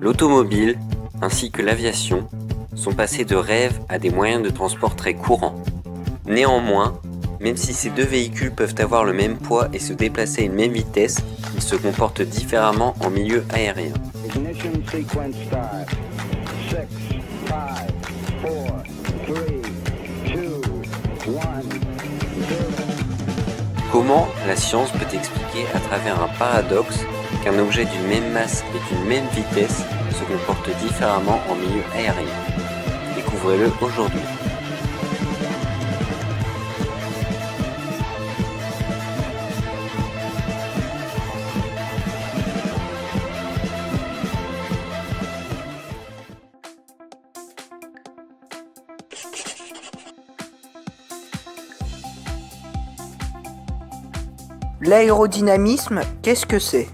L'automobile, ainsi que l'aviation, sont passés de rêves à des moyens de transport très courants. Néanmoins, même si ces deux véhicules peuvent avoir le même poids et se déplacer à une même vitesse, ils se comportent différemment en milieu aérien. Comment la science peut expliquer à travers un paradoxe qu'un objet d'une même masse et d'une même vitesse se comporte différemment en milieu aérien Découvrez-le aujourd'hui. L'aérodynamisme, qu'est-ce que c'est?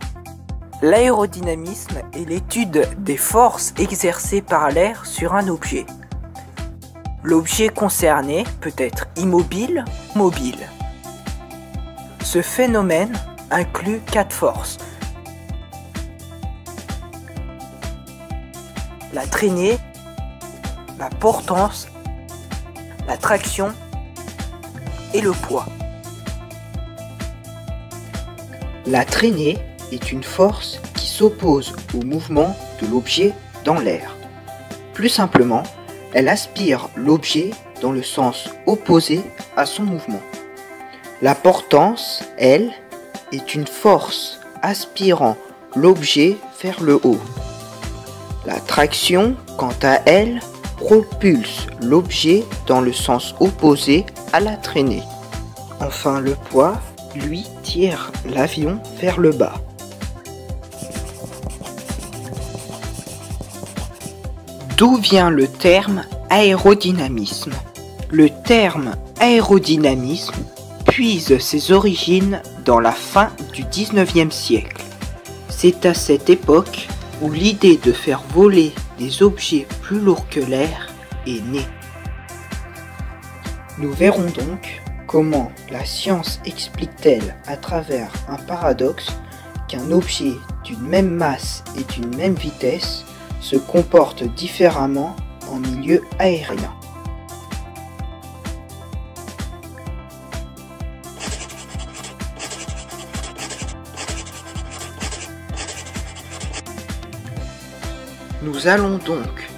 L'aérodynamisme est l'étude des forces exercées par l'air sur un objet. L'objet concerné peut être immobile, mobile. Ce phénomène inclut quatre forces. La traînée, la portance, la traction et le poids. La traînée est une force qui s'oppose au mouvement de l'objet dans l'air. Plus simplement, elle aspire l'objet dans le sens opposé à son mouvement. La portance, elle, est une force aspirant l'objet vers le haut. La traction, quant à elle, propulse l'objet dans le sens opposé à la traînée. Enfin, le poids lui tire l'avion vers le bas. D'où vient le terme aérodynamisme? Le terme aérodynamisme puise ses origines dans la fin du 19e siècle. C'est à cette époque où l'idée de faire voler des objets plus lourds que l'air est née. Nous verrons donc Comment la science explique-t-elle à travers un paradoxe qu'un objet d'une même masse et d'une même vitesse se comporte différemment en milieu aérien Nous allons donc,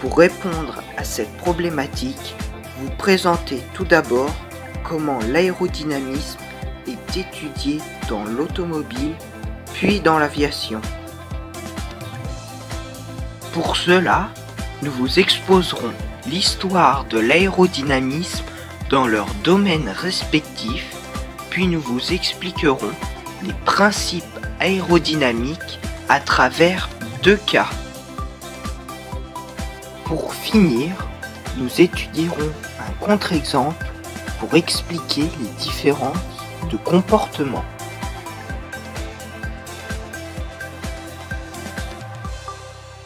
pour répondre à cette problématique, vous présenter tout d'abord comment l'aérodynamisme est étudié dans l'automobile puis dans l'aviation. Pour cela, nous vous exposerons l'histoire de l'aérodynamisme dans leurs domaines respectifs, puis nous vous expliquerons les principes aérodynamiques à travers deux cas. Pour finir, nous étudierons un contre-exemple pour expliquer les différences de comportement.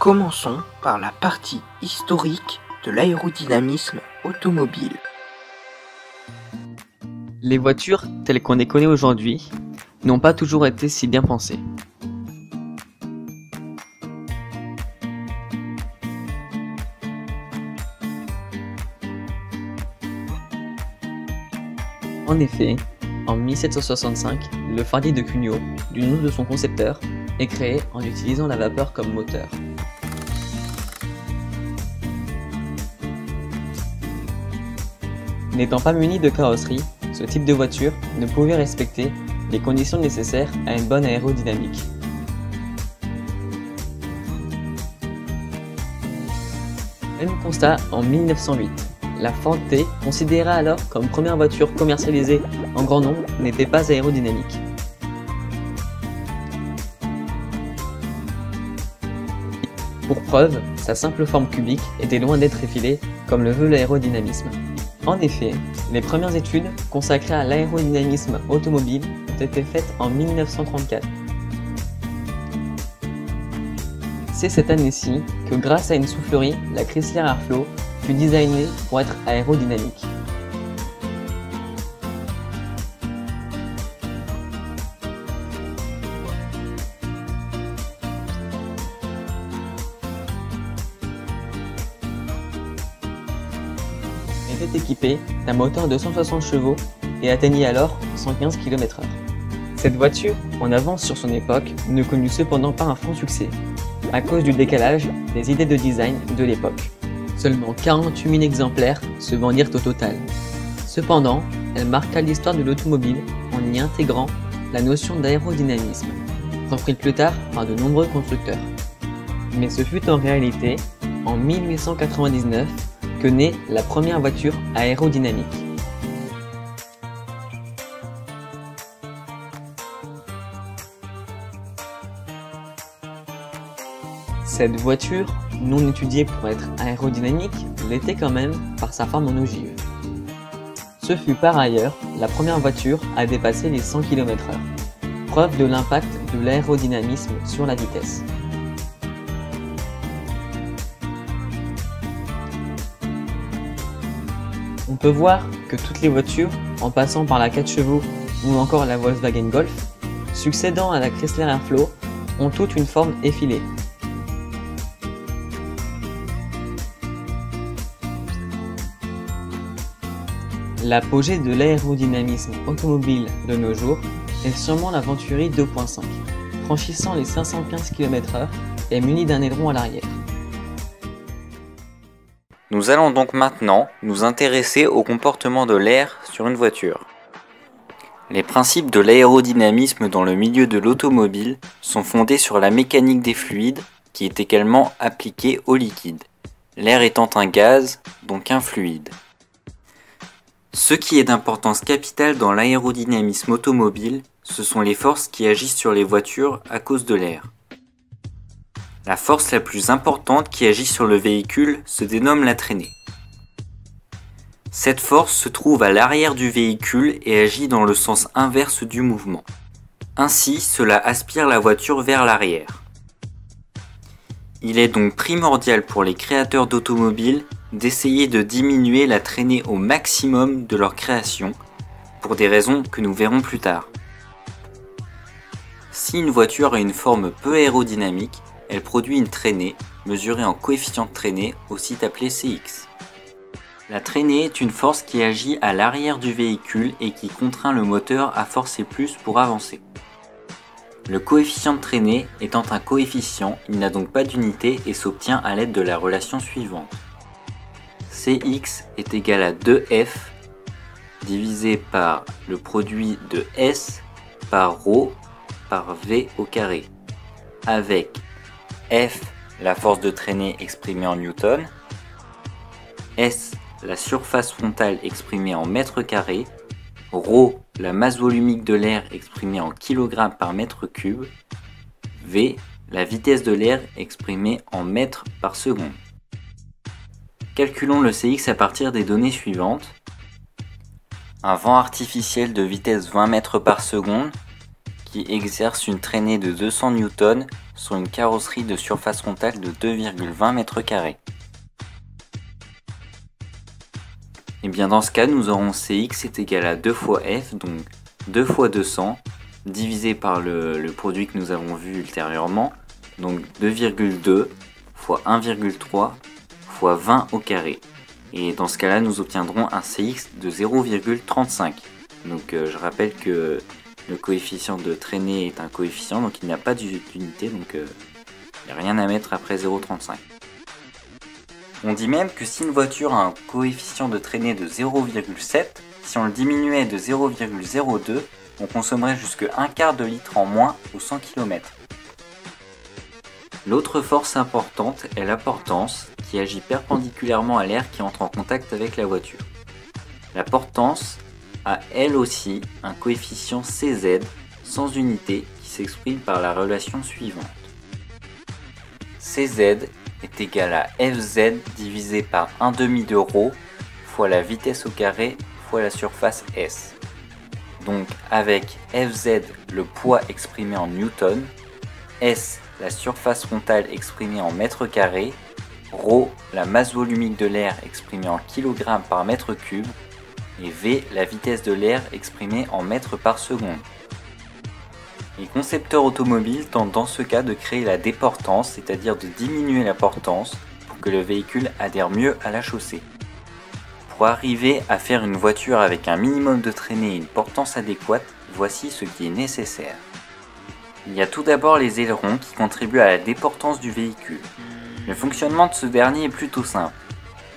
Commençons par la partie historique de l'aérodynamisme automobile. Les voitures telles qu'on les connaît aujourd'hui n'ont pas toujours été si bien pensées. En effet, en 1765, le fardier de Cugnot, du nom de son concepteur, est créé en utilisant la vapeur comme moteur. N'étant pas muni de carrosserie, ce type de voiture ne pouvait respecter les conditions nécessaires à une bonne aérodynamique. Même constat en 1908. La Ford T, considérée alors comme première voiture commercialisée en grand nombre, n'était pas aérodynamique. Pour preuve, sa simple forme cubique était loin d'être effilée comme le veut l'aérodynamisme. En effet, les premières études consacrées à l'aérodynamisme automobile ont été faites en 1934. C'est cette année-ci que grâce à une soufflerie, la Chrysler Airflow fut designée pour être aérodynamique. D'un moteur de 160 chevaux et atteignit alors 115 km/h. Cette voiture, en avance sur son époque, ne connut cependant pas un franc succès, à cause du décalage des idées de design de l'époque. Seulement 48 000 exemplaires se vendirent au total. Cependant, elle marqua l'histoire de l'automobile en y intégrant la notion d'aérodynamisme, reprise plus tard par de nombreux constructeurs. Mais ce fut en réalité en 1899 que naît la première voiture aérodynamique. Cette voiture, non étudiée pour être aérodynamique, l'était quand même par sa forme en ogive. Ce fut par ailleurs la première voiture à dépasser les 100 km/h, preuve de l'impact de l'aérodynamisme sur la vitesse. Peut voir que toutes les voitures, en passant par la 4 chevaux ou encore la Volkswagen Golf, succédant à la Chrysler Airflow, ont toutes une forme effilée. L'apogée de l'aérodynamisme automobile de nos jours est sûrement la Venturi 2.5, franchissant les 515 km/h et muni d'un aileron à l'arrière. Nous allons donc maintenant nous intéresser au comportement de l'air sur une voiture. Les principes de l'aérodynamisme dans le milieu de l'automobile sont fondés sur la mécanique des fluides qui est également appliquée au liquide, l'air étant un gaz, donc un fluide. Ce qui est d'importance capitale dans l'aérodynamisme automobile, ce sont les forces qui agissent sur les voitures à cause de l'air. La force la plus importante qui agit sur le véhicule se dénomme la traînée. Cette force se trouve à l'arrière du véhicule et agit dans le sens inverse du mouvement. Ainsi, cela aspire la voiture vers l'arrière. Il est donc primordial pour les créateurs d'automobiles d'essayer de diminuer la traînée au maximum de leur création, pour des raisons que nous verrons plus tard. Si une voiture a une forme peu aérodynamique, elle produit une traînée, mesurée en coefficient de traînée, aussi appelé CX. La traînée est une force qui agit à l'arrière du véhicule et qui contraint le moteur à forcer plus pour avancer. Le coefficient de traînée étant un coefficient, il n'a donc pas d'unité et s'obtient à l'aide de la relation suivante. Cx est égal à 2F divisé par le produit de S par ρ par V au carré, avec F la force de traînée exprimée en newton, S la surface frontale exprimée en mètre carré, ρ la masse volumique de l'air exprimée en kg par mètre cube, V la vitesse de l'air exprimée en mètres par seconde. Calculons le CX à partir des données suivantes. Un vent artificiel de vitesse 20 mètres par seconde qui exerce une traînée de 200 N sur une carrosserie de surface frontale de 2,20 mètres carrés. Et bien dans ce cas, nous aurons Cx est égal à 2 fois F, donc 2 fois 200, divisé par le, produit que nous avons vu ultérieurement, donc 2,2 fois 1,3 20 au carré. Et dans ce cas-là, nous obtiendrons un CX de 0,35. Donc euh, je rappelle que le coefficient de traînée est un coefficient, donc il n'a pas d'unité, donc euh, il n'y a rien à mettre après 0,35. On dit même que si une voiture a un coefficient de traînée de 0,7, si on le diminuait de 0,02, on consommerait jusque un quart de litre en moins au 100 km. L'autre force importante est la portance, qui agit perpendiculairement à l'air qui entre en contact avec la voiture. La portance a elle aussi un coefficient Cz sans unité qui s'exprime par la relation suivante. Cz est égal à Fz divisé par 1 demi de ρ fois la vitesse au carré fois la surface S. Donc avec Fz le poids exprimé en newton, S la surface frontale exprimée en mètres carrés ρ la masse volumique de l'air exprimée en kg par mètre cube, et V la vitesse de l'air exprimée en mètres par seconde. Les concepteurs automobiles tentent dans ce cas de créer la déportance, c'est-à-dire de diminuer la portance pour que le véhicule adhère mieux à la chaussée. Pour arriver à faire une voiture avec un minimum de traînée et une portance adéquate, voici ce qui est nécessaire. Il y a tout d'abord les ailerons qui contribuent à la déportance du véhicule. Le fonctionnement de ce dernier est plutôt simple.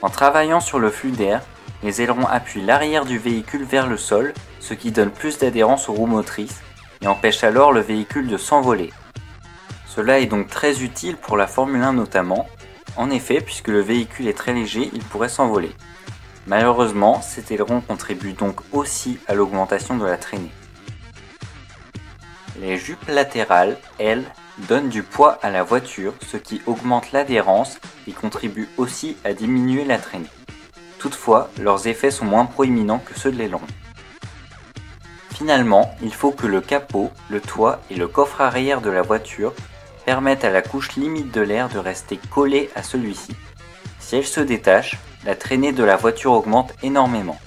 En travaillant sur le flux d'air, les ailerons appuient l'arrière du véhicule vers le sol, ce qui donne plus d'adhérence aux roues motrices et empêche alors le véhicule de s'envoler. Cela est donc très utile pour la Formule 1 notamment. En effet, puisque le véhicule est très léger, il pourrait s'envoler. Malheureusement, cet aileron contribue donc aussi à l'augmentation de la traînée. Les jupes latérales, elles, donnent du poids à la voiture, ce qui augmente l'adhérence et contribue aussi à diminuer la traînée. Toutefois, leurs effets sont moins proéminents que ceux de l'aileron. Finalement, il faut que le capot, le toit et le coffre arrière de la voiture permettent à la couche limite de l'air de rester collée à celui-ci. Si elle se détache, la traînée de la voiture augmente énormément.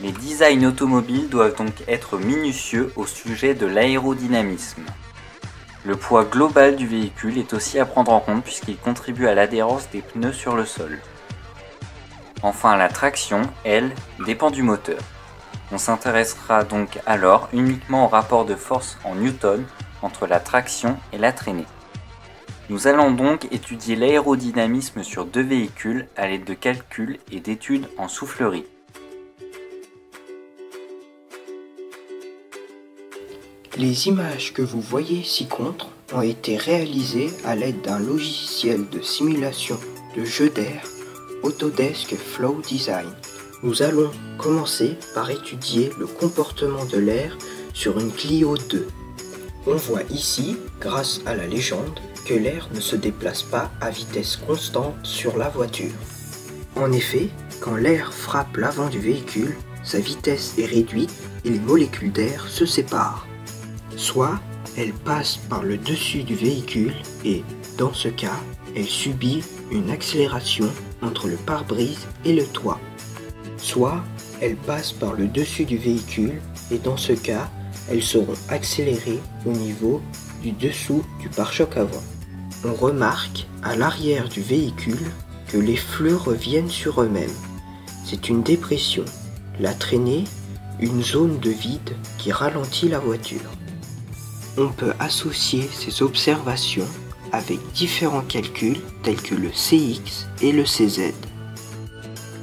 Les designs automobiles doivent donc être minutieux au sujet de l'aérodynamisme. Le poids global du véhicule est aussi à prendre en compte puisqu'il contribue à l'adhérence des pneus sur le sol. Enfin, la traction, elle, dépend du moteur. On s'intéressera donc alors uniquement au rapport de force en newton entre la traction et la traînée. Nous allons donc étudier l'aérodynamisme sur deux véhicules à l'aide de calculs et d'études en soufflerie. Les images que vous voyez ci-contre ont été réalisées à l'aide d'un logiciel de simulation de jeu d'air Autodesk Flow Design. Nous allons commencer par étudier le comportement de l'air sur une Clio 2. On voit ici, grâce à la légende, que l'air ne se déplace pas à vitesse constante sur la voiture. En effet, quand l'air frappe l'avant du véhicule, sa vitesse est réduite et les molécules d'air se séparent. Soit elle passe par le dessus du véhicule et, dans ce cas, elle subit une accélération entre le pare-brise et le toit. Soit elle passe par le dessus du véhicule et dans ce cas, elles seront accélérées au niveau du dessous du pare-choc avant. On remarque à l'arrière du véhicule que les fleux reviennent sur eux-mêmes. C'est une dépression, la traînée, une zone de vide qui ralentit la voiture. On peut associer ces observations avec différents calculs tels que le CX et le CZ.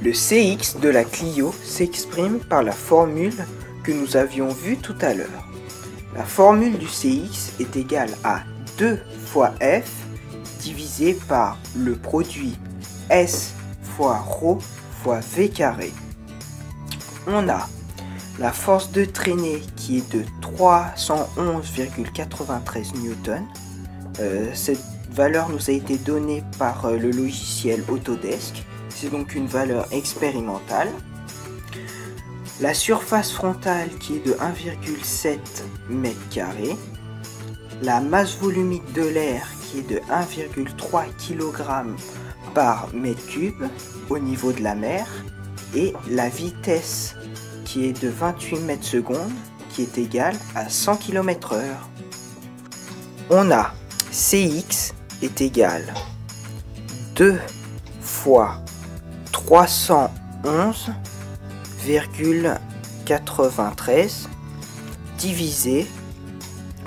Le CX de la Clio s'exprime par la formule que nous avions vue tout à l'heure. La formule du CX est égale à 2 fois F divisé par le produit S fois ρ fois V carré. On a la force de traînée qui est de 311,93 newtons. Euh, cette valeur nous a été donnée par euh, le logiciel Autodesk. C'est donc une valeur expérimentale. La surface frontale qui est de 1,7 m2. La masse volumique de l'air qui est de 1,3 kg par mètre cube au niveau de la mer. Et la vitesse qui est de 28 mètres secondes, qui est égale à 100 km h On a Cx est égal 2 fois 311,93 divisé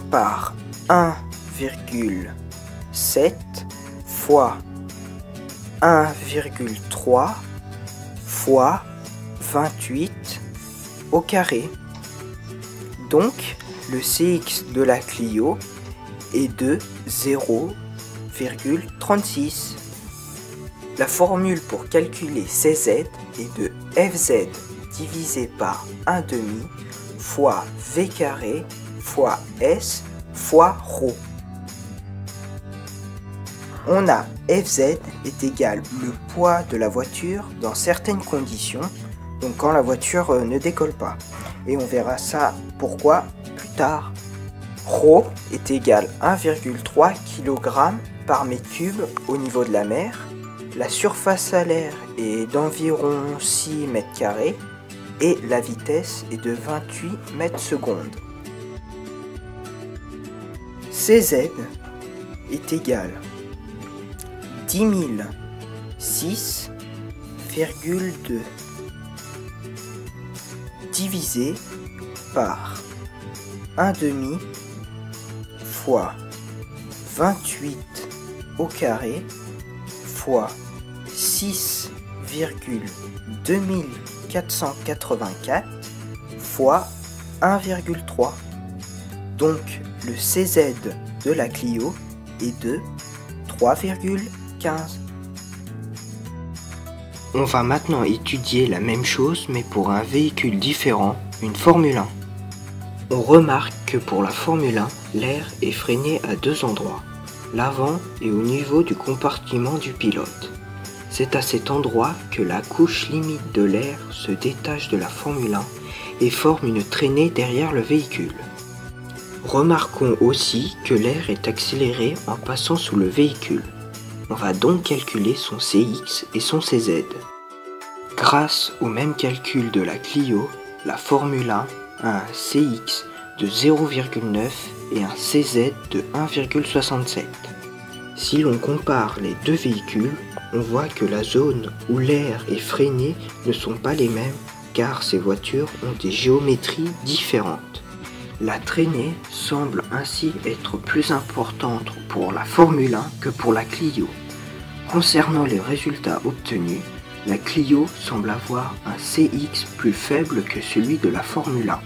par 1,7 fois 1,3 fois 28 au carré. Donc, le Cx de la Clio est de 0,36. La formule pour calculer CZ est de Fz divisé par 1 demi fois V carré fois S fois ρ. On a Fz est égal le poids de la voiture dans certaines conditions donc quand la voiture euh, ne décolle pas. Et on verra ça pourquoi plus tard. Rho est égal 1,3 kg par mètre cube au niveau de la mer. La surface à l'air est d'environ 6 mètres carrés et la vitesse est de 28 mètres secondes. CZ est égal 10 006,2 divisé par 1 demi fois 28 au carré fois 6,2484 fois 1,3. Donc le CZ de la Clio est de 3,15. On va maintenant étudier la même chose mais pour un véhicule différent, une Formule 1. On remarque que pour la Formule 1, l'air est freiné à deux endroits, l'avant et au niveau du compartiment du pilote. C'est à cet endroit que la couche limite de l'air se détache de la Formule 1 et forme une traînée derrière le véhicule. Remarquons aussi que l'air est accéléré en passant sous le véhicule. On va donc calculer son CX et son CZ. Grâce au même calcul de la Clio, la Formule 1 a un CX de 0,9 et un CZ de 1,67. Si l'on compare les deux véhicules, on voit que la zone où l'air est freiné ne sont pas les mêmes car ces voitures ont des géométries différentes. La traînée semble ainsi être plus importante pour la Formule 1 que pour la Clio. Concernant les résultats obtenus, la Clio semble avoir un CX plus faible que celui de la Formule 1,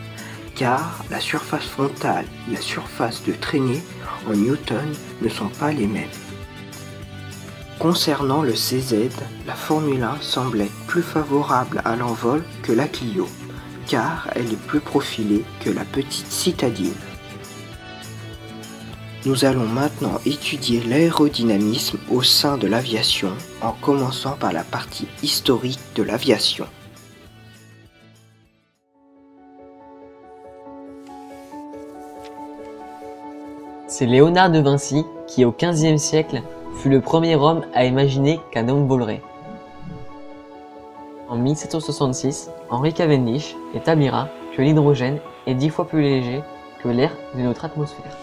car la surface frontale et la surface de traînée en newton ne sont pas les mêmes. Concernant le CZ, la Formule 1 semble être plus favorable à l'envol que la Clio, car elle est plus profilée que la petite citadine. Nous allons maintenant étudier l'aérodynamisme au sein de l'aviation en commençant par la partie historique de l'aviation. C'est Léonard de Vinci qui, au XVe siècle, fut le premier homme à imaginer qu'un homme volerait. En 1766, Henry Cavendish établira que l'hydrogène est dix fois plus léger que l'air de notre atmosphère.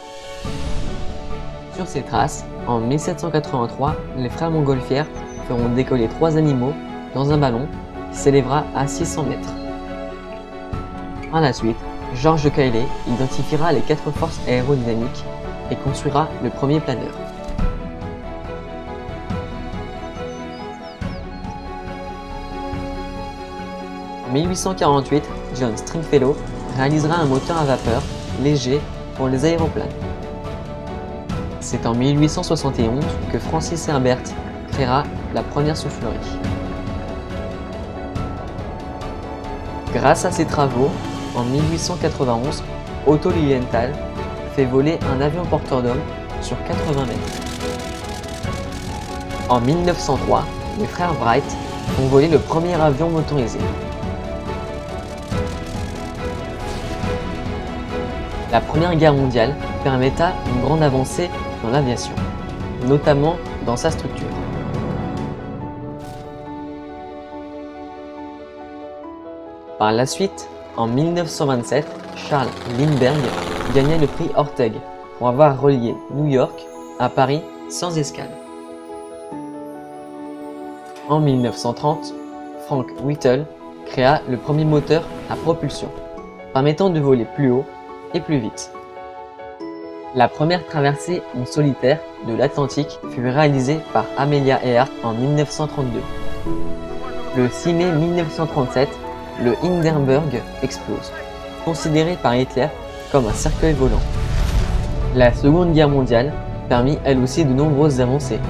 Sur ces traces, en 1783, les frères Montgolfière feront décoller trois animaux dans un ballon qui s'élèvera à 600 mètres. Par la suite, Georges Cayley identifiera les quatre forces aérodynamiques et construira le premier planeur. En 1848, John Stringfellow réalisera un moteur à vapeur léger pour les aéroplanes. C'est en 1871 que Francis Herbert créera la première soufflerie. Grâce à ses travaux, en 1891, Otto Lilienthal fait voler un avion porteur d'hommes sur 80 mètres. En 1903, les frères Wright font voler le premier avion motorisé. La Première Guerre mondiale permetta une grande avancée dans l'aviation, notamment dans sa structure. Par la suite, en 1927, Charles Lindbergh gagna le prix Orteg pour avoir relié New York à Paris sans escale. En 1930, Frank Whittle créa le premier moteur à propulsion, permettant de voler plus haut et plus vite. La première traversée en solitaire de l'Atlantique fut réalisée par Amelia Earhart en 1932. Le 6 mai 1937, le Hindenburg explose, considéré par Hitler comme un cercueil volant. La Seconde Guerre mondiale permit elle aussi de nombreuses avancées.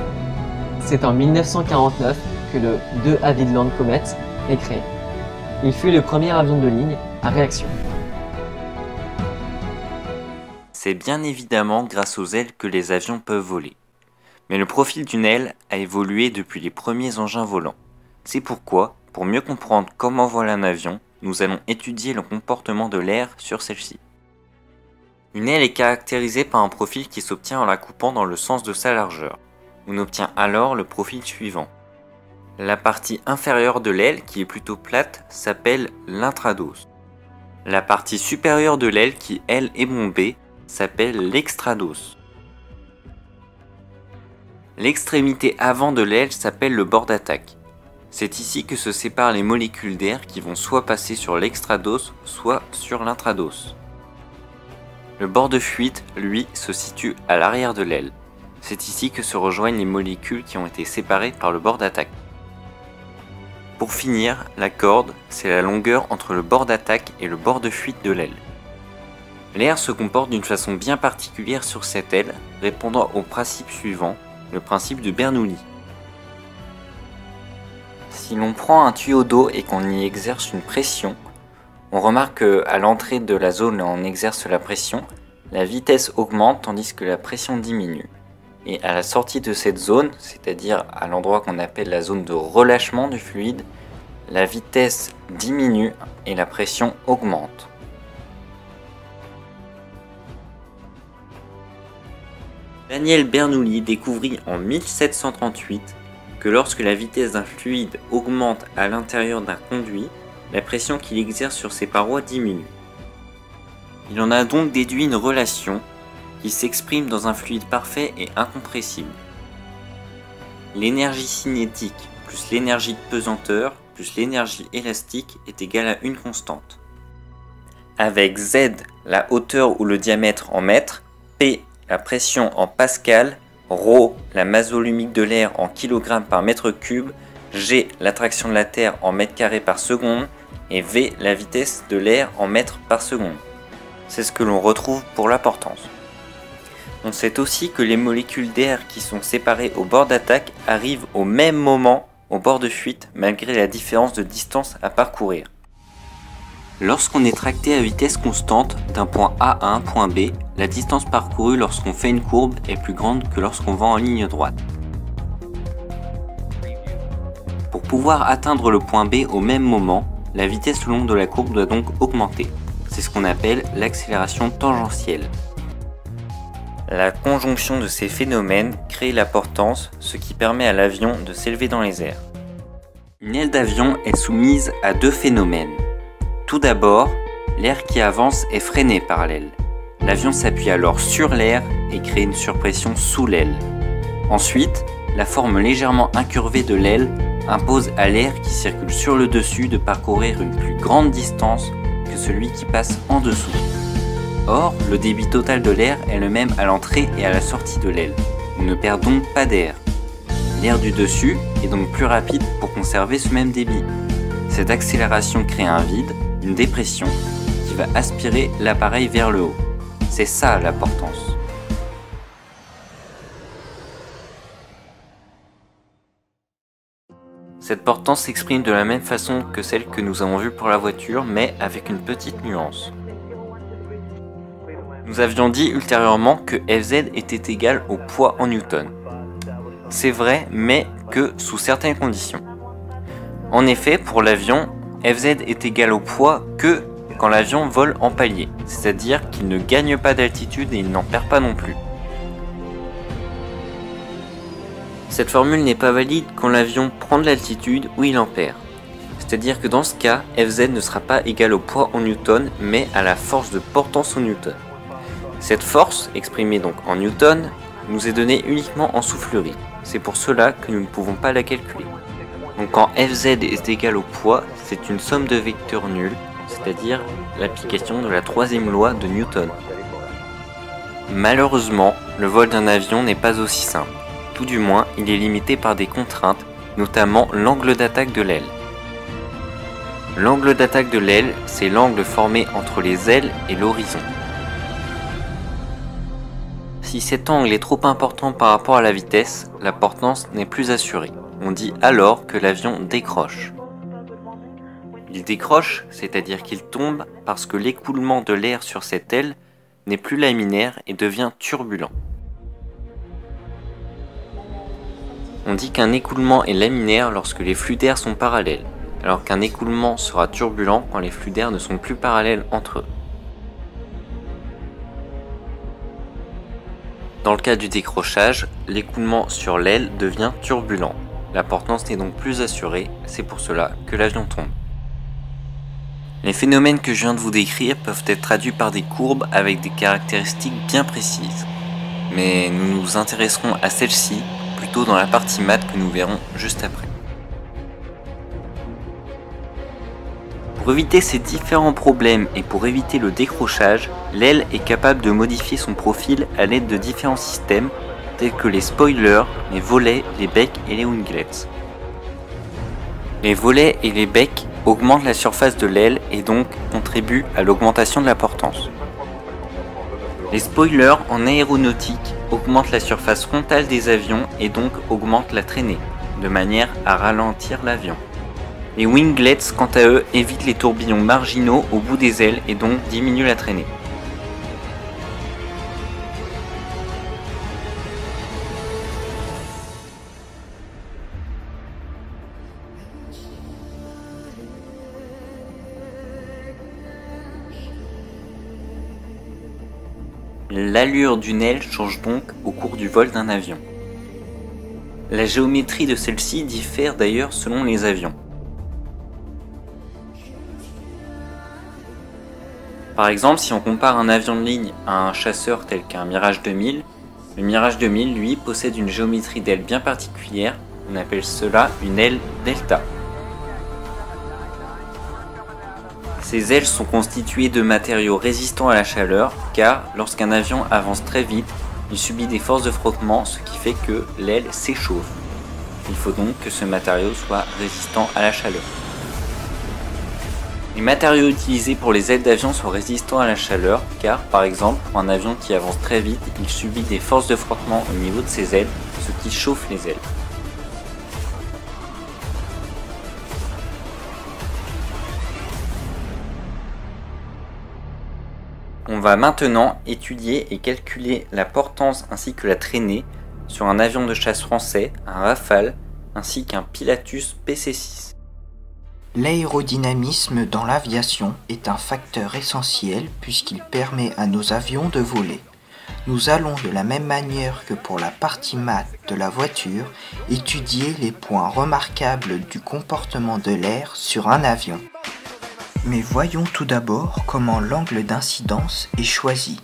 C'est en 1949 que le 2 Havilland Comet est créé. Il fut le premier avion de ligne à réaction. C'est bien évidemment grâce aux ailes que les avions peuvent voler. Mais le profil d'une aile a évolué depuis les premiers engins volants. C'est pourquoi, pour mieux comprendre comment vole un avion, nous allons étudier le comportement de l'air sur celle-ci. Une aile est caractérisée par un profil qui s'obtient en la coupant dans le sens de sa largeur. On obtient alors le profil suivant. La partie inférieure de l'aile, qui est plutôt plate, s'appelle l'intrados. La partie supérieure de l'aile, qui elle est bombée, s'appelle l'extrados. L'extrémité avant de l'aile s'appelle le bord d'attaque. C'est ici que se séparent les molécules d'air qui vont soit passer sur l'extrados, soit sur l'intrados. Le bord de fuite, lui, se situe à l'arrière de l'aile. C'est ici que se rejoignent les molécules qui ont été séparées par le bord d'attaque. Pour finir, la corde, c'est la longueur entre le bord d'attaque et le bord de fuite de l'aile. L'air se comporte d'une façon bien particulière sur cette aile, répondant au principe suivant, le principe de Bernoulli. Si l'on prend un tuyau d'eau et qu'on y exerce une pression, on remarque qu'à l'entrée de la zone où on exerce la pression, la vitesse augmente tandis que la pression diminue. Et à la sortie de cette zone, c'est-à-dire à, l'endroit qu'on appelle la zone de relâchement du fluide, la vitesse diminue et la pression augmente. Daniel Bernoulli découvrit en 1738 que lorsque la vitesse d'un fluide augmente à l'intérieur d'un conduit, la pression qu'il exerce sur ses parois diminue. Il en a donc déduit une relation qui s'exprime dans un fluide parfait et incompressible. L'énergie cinétique plus l'énergie de pesanteur plus l'énergie élastique est égale à une constante. Avec Z la hauteur ou le diamètre en mètres, P la pression en pascal, ρ la masse volumique de l'air en kg par mètre cube, G l'attraction de la Terre en mètres carrés par seconde et V la vitesse de l'air en mètres par seconde. C'est ce que l'on retrouve pour la portance. On sait aussi que les molécules d'air qui sont séparées au bord d'attaque arrivent au même moment au bord de fuite malgré la différence de distance à parcourir. Lorsqu'on est tracté à vitesse constante d'un point A à un point B, la distance parcourue lorsqu'on fait une courbe est plus grande que lorsqu'on va en ligne droite. Pour pouvoir atteindre le point B au même moment, la vitesse le long de la courbe doit donc augmenter. C'est ce qu'on appelle l'accélération tangentielle. La conjonction de ces phénomènes crée la portance, ce qui permet à l'avion de s'élever dans les airs. Une aile d'avion est soumise à deux phénomènes. Tout d'abord, l'air qui avance est freiné par l'aile. L'avion s'appuie alors sur l'air et crée une surpression sous l'aile. Ensuite, la forme légèrement incurvée de l'aile impose à l'air qui circule sur le dessus de parcourir une plus grande distance que celui qui passe en dessous. Or, le débit total de l'air est le même à l'entrée et à la sortie de l'aile. On ne perd donc pas d'air. L'air du dessus est donc plus rapide pour conserver ce même débit. Cette accélération crée un vide, une dépression, qui va aspirer l'appareil vers le haut. C'est ça la portance. Cette portance s'exprime de la même façon que celle que nous avons vue pour la voiture, mais avec une petite nuance. Nous avions dit ultérieurement que Fz était égal au poids en newton. C'est vrai, mais que sous certaines conditions. En effet, pour l'avion, Fz est égal au poids que quand l'avion vole en palier, c'est-à-dire qu'il ne gagne pas d'altitude et il n'en perd pas non plus. Cette formule n'est pas valide quand l'avion prend de l'altitude ou il en perd. C'est-à-dire que dans ce cas, Fz ne sera pas égal au poids en newton, mais à la force de portance en newton. Cette force, exprimée donc en newton, nous est donnée uniquement en soufflerie. C'est pour cela que nous ne pouvons pas la calculer. Donc quand Fz est égal au poids, c'est une somme de vecteurs nuls, c'est-à-dire l'application de la troisième loi de Newton. Malheureusement, le vol d'un avion n'est pas aussi simple. Tout du moins, il est limité par des contraintes, notamment l'angle d'attaque de l'aile. L'angle d'attaque de l'aile, c'est l'angle formé entre les ailes et l'horizon. Si cet angle est trop important par rapport à la vitesse, la portance n'est plus assurée. On dit alors que l'avion décroche. Il décroche, c'est-à-dire qu'il tombe parce que l'écoulement de l'air sur cette aile n'est plus laminaire et devient turbulent. On dit qu'un écoulement est laminaire lorsque les flux d'air sont parallèles, alors qu'un écoulement sera turbulent quand les flux d'air ne sont plus parallèles entre eux. Dans le cas du décrochage, l'écoulement sur l'aile devient turbulent. La portance n'est donc plus assurée, c'est pour cela que l'avion tombe. Les phénomènes que je viens de vous décrire peuvent être traduits par des courbes avec des caractéristiques bien précises. Mais nous nous intéresserons à celle-ci plutôt dans la partie maths que nous verrons juste après. Pour éviter ces différents problèmes et pour éviter le décrochage, l'aile est capable de modifier son profil à l'aide de différents systèmes tels que les spoilers, les volets, les becs et les winglets. Les volets et les becs augmentent la surface de l'aile et donc contribuent à l'augmentation de la portance. Les spoilers en aéronautique augmentent la surface frontale des avions et donc augmentent la traînée, de manière à ralentir l'avion. Les winglets, quant à eux, évitent les tourbillons marginaux au bout des ailes et donc diminuent la traînée. L'allure d'une aile change donc au cours du vol d'un avion. La géométrie de celle-ci diffère d'ailleurs selon les avions. Par exemple, si on compare un avion de ligne à un chasseur tel qu'un Mirage 2000, le Mirage 2000, lui, possède une géométrie d'aile bien particulière, on appelle cela une aile delta. Ces ailes sont constituées de matériaux résistants à la chaleur, car lorsqu'un avion avance très vite, il subit des forces de frottement, ce qui fait que l'aile s'échauffe. Il faut donc que ce matériau soit résistant à la chaleur. Les matériaux utilisés pour les ailes d'avion sont résistants à la chaleur car, par exemple, pour un avion qui avance très vite, il subit des forces de frottement au niveau de ses ailes, ce qui chauffe les ailes. On va maintenant étudier et calculer la portance ainsi que la traînée sur un avion de chasse français, un Rafale, ainsi qu'un Pilatus PC-6. L'aérodynamisme dans l'aviation est un facteur essentiel puisqu'il permet à nos avions de voler. Nous allons de la même manière que pour la partie mat de la voiture étudier les points remarquables du comportement de l'air sur un avion. Mais voyons tout d'abord comment l'angle d'incidence est choisi.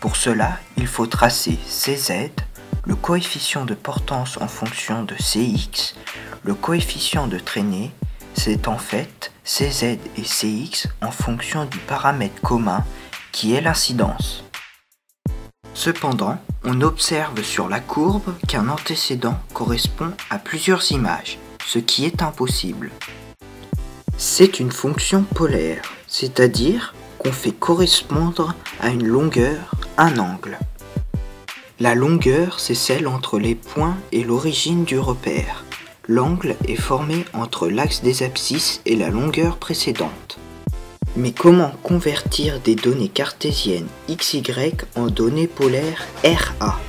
Pour cela, il faut tracer CZ, le coefficient de portance en fonction de CX, le coefficient de traînée c'est en fait Cz et Cx en fonction du paramètre commun qui est l'incidence. Cependant, on observe sur la courbe qu'un antécédent correspond à plusieurs images, ce qui est impossible. C'est une fonction polaire, c'est-à-dire qu'on fait correspondre à une longueur un angle. La longueur, c'est celle entre les points et l'origine du repère. L'angle est formé entre l'axe des abscisses et la longueur précédente. Mais comment convertir des données cartésiennes XY en données polaires RA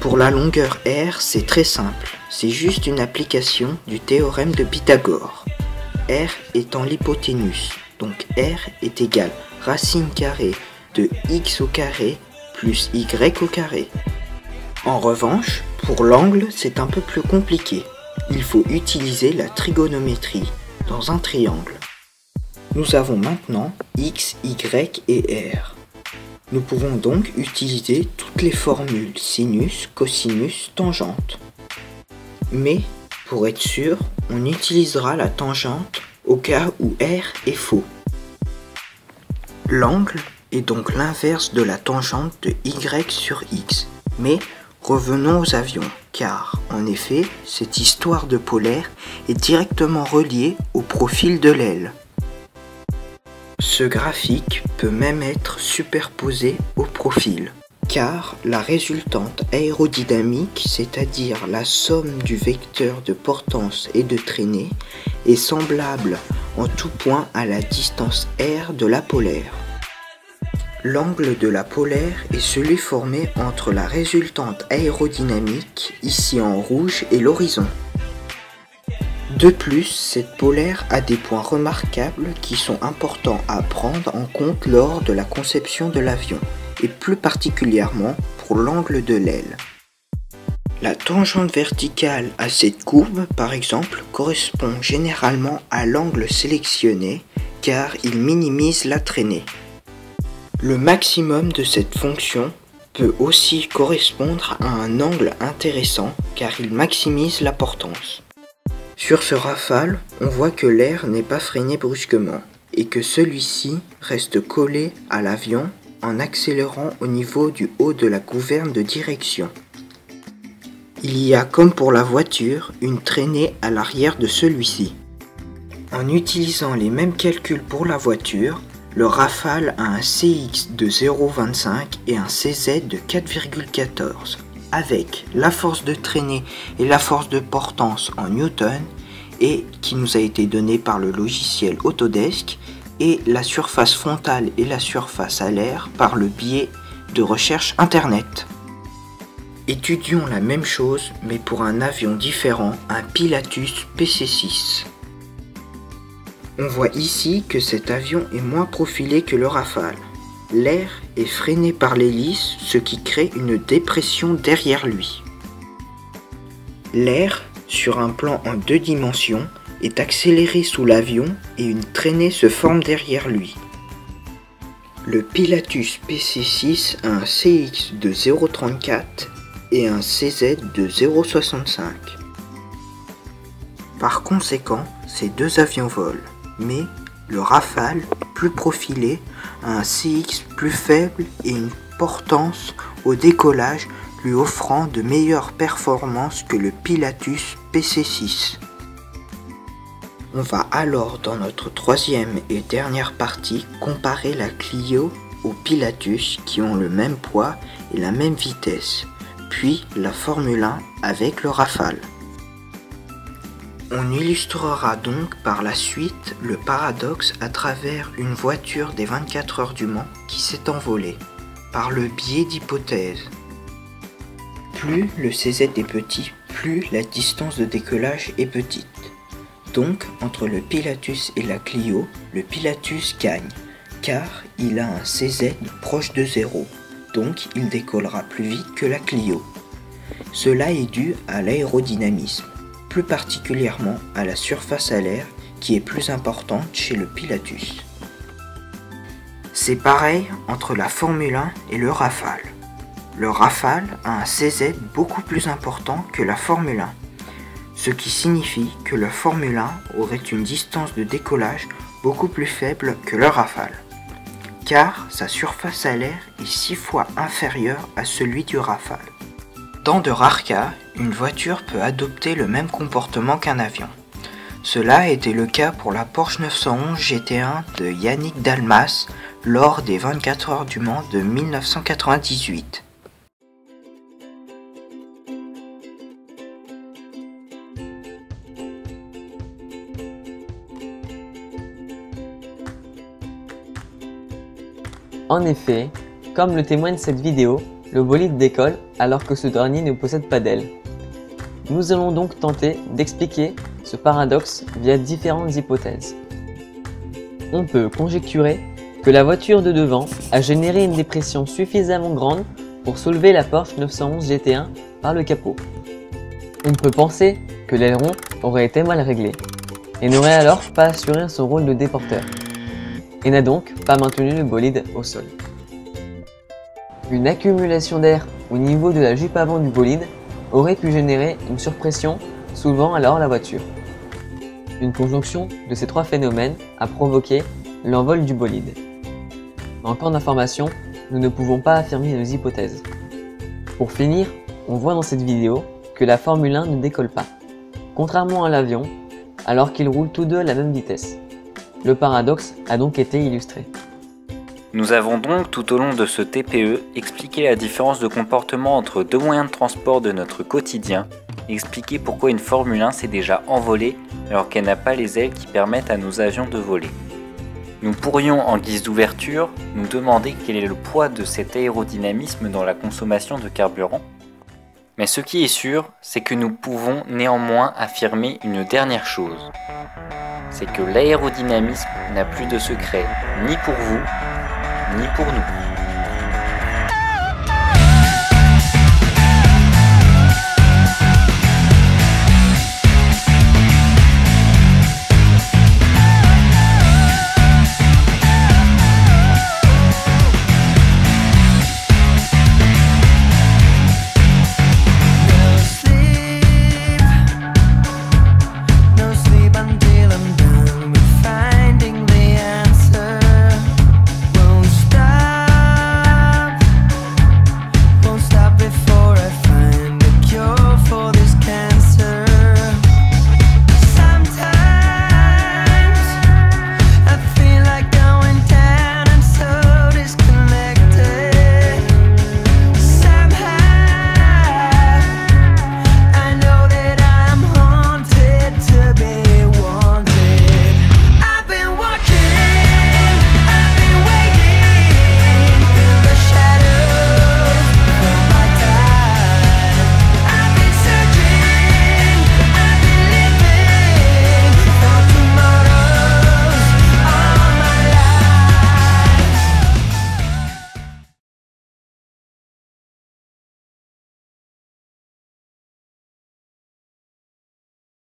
Pour la longueur R, c'est très simple, c'est juste une application du théorème de Pythagore. R étant l'hypoténuse, donc R est égal racine carrée de x au carré plus y au carré. En revanche, pour l'angle, c'est un peu plus compliqué il faut utiliser la trigonométrie dans un triangle. Nous avons maintenant x, y et r. Nous pouvons donc utiliser toutes les formules sinus, cosinus, tangente. Mais, pour être sûr, on utilisera la tangente au cas où r est faux. L'angle est donc l'inverse de la tangente de y sur x, mais Revenons aux avions, car, en effet, cette histoire de polaire est directement reliée au profil de l'aile. Ce graphique peut même être superposé au profil, car la résultante aérodynamique, c'est-à-dire la somme du vecteur de portance et de traînée, est semblable en tout point à la distance r de la polaire. L'angle de la polaire est celui formé entre la résultante aérodynamique, ici en rouge, et l'horizon. De plus, cette polaire a des points remarquables qui sont importants à prendre en compte lors de la conception de l'avion, et plus particulièrement pour l'angle de l'aile. La tangente verticale à cette courbe, par exemple, correspond généralement à l'angle sélectionné car il minimise la traînée. Le maximum de cette fonction peut aussi correspondre à un angle intéressant car il maximise la portance. Sur ce rafale, on voit que l'air n'est pas freiné brusquement et que celui-ci reste collé à l'avion en accélérant au niveau du haut de la gouverne de direction. Il y a comme pour la voiture une traînée à l'arrière de celui-ci. En utilisant les mêmes calculs pour la voiture, le Rafale a un CX de 0,25 et un CZ de 4,14 avec la force de traînée et la force de portance en newton et qui nous a été donnée par le logiciel Autodesk et la surface frontale et la surface à l'air par le biais de recherche internet. Étudions la même chose mais pour un avion différent, un Pilatus PC-6. On voit ici que cet avion est moins profilé que le Rafale. L'air est freiné par l'hélice, ce qui crée une dépression derrière lui. L'air, sur un plan en deux dimensions, est accéléré sous l'avion et une traînée se forme derrière lui. Le Pilatus PC6 a un CX de 0,34 et un CZ de 0,65. Par conséquent, ces deux avions volent, mais le Rafale, plus profilé, a un CX plus faible et une portance au décollage lui offrant de meilleures performances que le Pilatus PC6. On va alors dans notre troisième et dernière partie comparer la Clio au Pilatus qui ont le même poids et la même vitesse, puis la Formule 1 avec le Rafale. On illustrera donc par la suite le paradoxe à travers une voiture des 24 heures du Mans qui s'est envolée, par le biais d'hypothèses. Plus le CZ est petit, plus la distance de décollage est petite. Donc, entre le Pilatus et la Clio, le Pilatus gagne, car il a un CZ proche de 0, donc il décollera plus vite que la Clio. Cela est dû à l'aérodynamisme, plus particulièrement à la surface à l'air qui est plus importante chez le Pilatus. C'est pareil entre la Formule 1 et le Rafale. Le Rafale a un CZ beaucoup plus important que la Formule 1 ce qui signifie que le Formule 1 aurait une distance de décollage beaucoup plus faible que le Rafale, car sa surface à l'air est 6 fois inférieure à celui du Rafale. Dans de rares cas, une voiture peut adopter le même comportement qu'un avion. Cela a été le cas pour la Porsche 911 GT1 de Yannick Dalmas lors des 24 heures du Mans de 1998. En effet, comme le témoigne cette vidéo, le bolide décolle alors que ce dernier ne possède pas d'aile. Nous allons donc tenter d'expliquer ce paradoxe via différentes hypothèses. On peut conjecturer que la voiture de devant a généré une dépression suffisamment grande pour soulever la Porsche 911 GT1 par le capot. On peut penser que l'aileron aurait été mal réglé et n'aurait alors pas assuré son rôle de déporteur et n'a donc pas maintenu le bolide au sol. Une accumulation d'air au niveau de la jupe avant du bolide aurait pu générer une surpression, soulevant alors la voiture. Une conjonction de ces trois phénomènes a provoqué l'envol du bolide. Encore d'informations, nous ne pouvons pas affirmer nos hypothèses. Pour finir, on voit dans cette vidéo que la Formule 1 ne décolle pas, contrairement à l'avion, alors qu'ils roulent tous deux à la même vitesse. Le paradoxe a donc été illustré. Nous avons donc tout au long de ce TPE expliqué la différence de comportement entre deux moyens de transport de notre quotidien, expliqué pourquoi une Formule 1 s'est déjà envolée alors qu'elle n'a pas les ailes qui permettent à nos avions de voler. Nous pourrions, en guise d'ouverture, nous demander quel est le poids de cet aérodynamisme dans la consommation de carburant. Mais ce qui est sûr, c'est que nous pouvons néanmoins affirmer une dernière chose c'est que l'aérodynamisme n'a plus de secret, ni pour vous, ni pour nous.